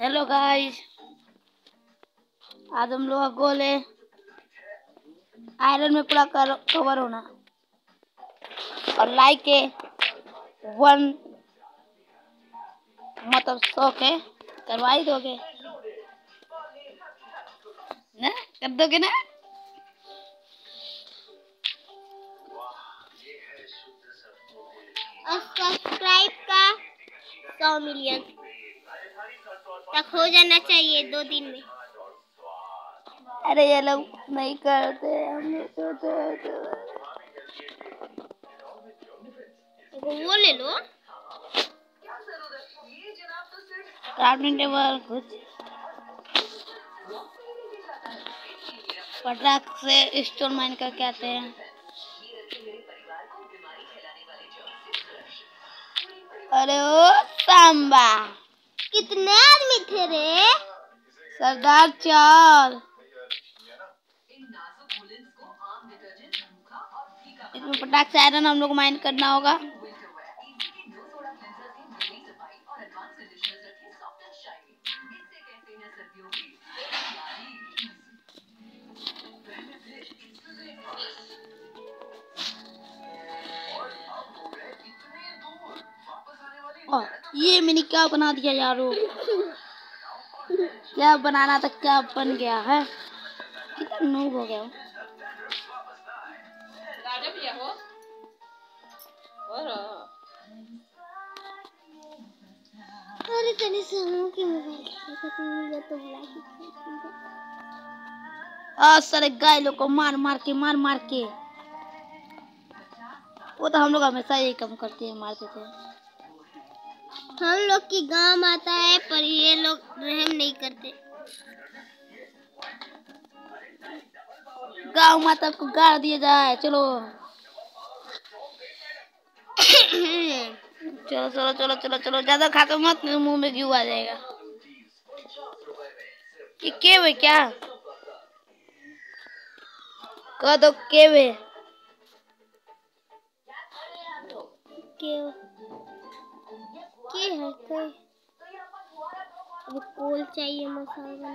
Hello guys आज हम लोग गोल है आयरन में पूरा कर, कवर होना। और लाइक है वन मतलब शौक है करवा ही दोगे। ना कर दोगे ना? और सब्सक्राइब का सौ मिलियन तक हो जाना चाहिए दो दिन में। अरे ये लोग नहीं करते हम तो, तो, तो। वो ले लो। क्राफ्टिंग टेबल कुछ। पटाख से स्टोन माइन करके आते हैं। अरे ओ सांबा कितने आदमी थे रे? सरदार चार। इसमें पटाख से आयरन हम लोग माइंड करना होगा। ये मैंने क्या बना दिया यारो? क्या बनाना था क्या बन गया है? कितना नूब हो गया अरे तने समूह के मोबाइल देखा तुम मुझे तो बुला सारे गाय लोग को मार मार के मार मार के। वो तो हम लोग हमेशा यही कम करते हैं मारते थे। हम लोग की गाँव आता है पर ये लोग रहम नहीं करते। गाँव माता को गाड़ दिया जाए चलो। चलो चलो चलो चलो चलो ज़्यादा खा कर मत मुँह में क्यों आ जाएगा। ये के वे क्या? कह दो के वे के है कोई अभी कोल चाहिए मसाला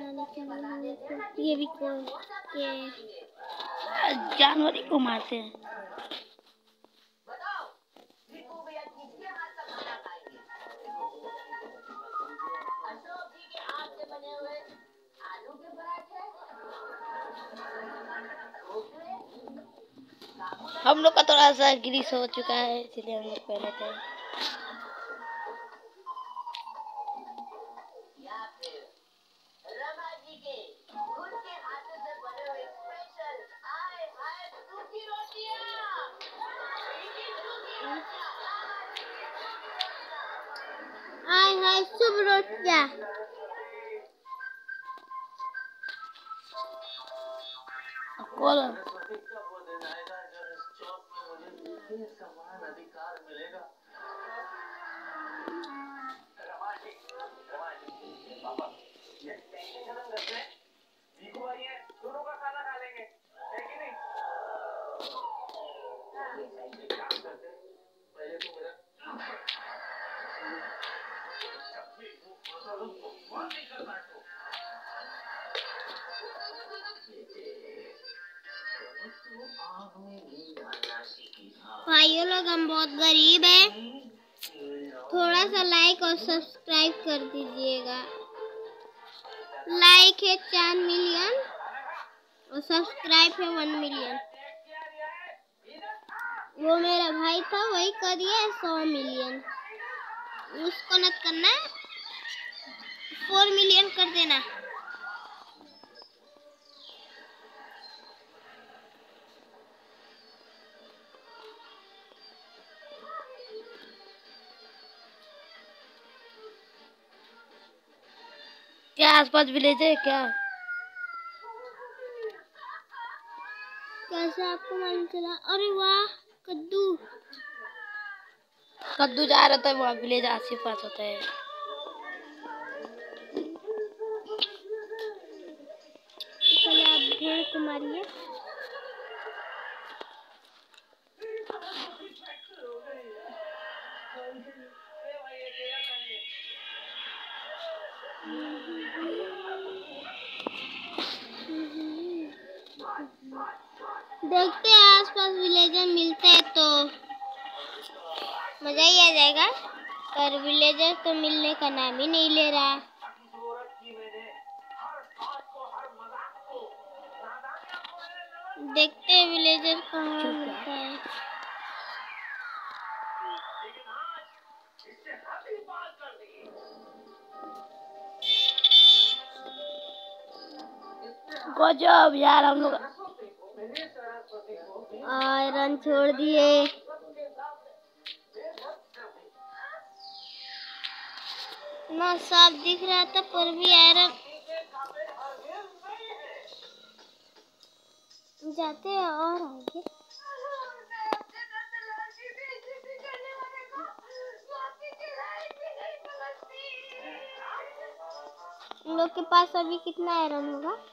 बनाने के लिए ये भी कोल के जानवर को मारते हैं। हम लोग का थोड़ा सा ग्रीस हो चुका है, इसलिए हम लोग पहले थे। sobreviver. Agora. भाइयों लोग, हम बहुत गरीब हैं। थोड़ा सा लाइक और सब्सक्राइब कर दीजिएगा। लाइक है चार मिलियन और सब्सक्राइब है वन मिलियन वो मेरा भाई था, वही कर दिया है सौ मिलियन उसको न करना है। फोर मिलियन कर देना। आसपास विलेज है क्या? कैसे आपको मालूम चला? अरे वाह कद्दू। कद्दू जा रहा था वहाँ विलेज आस पास होता है। पहले आप भेड़ को मारिए। देखते हैं आसपास विलेजर मिलते हैं तो मज़ा ही आ जाएगा। पर विलेजर तो मिलने का नाम ही नहीं ले रहा देखते हैं विलेजर कहाँ मिलता है। गजब यार हम लोग आयरन छोड़ दिए। ना, साफ़ दिख रहा था, पर भी आयरन जाते हैं और आगे। लोग के पास अभी कितना आयरन होगा?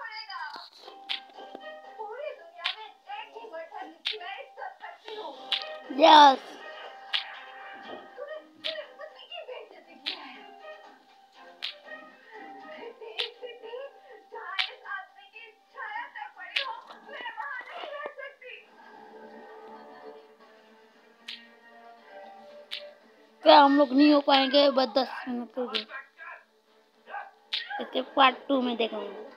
यस क्या हम लोग नहीं हो पाएँगे? बस दस मिनट के लिए पार्ट टू में देखेंगे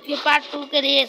उसके पार्ट टू के लिए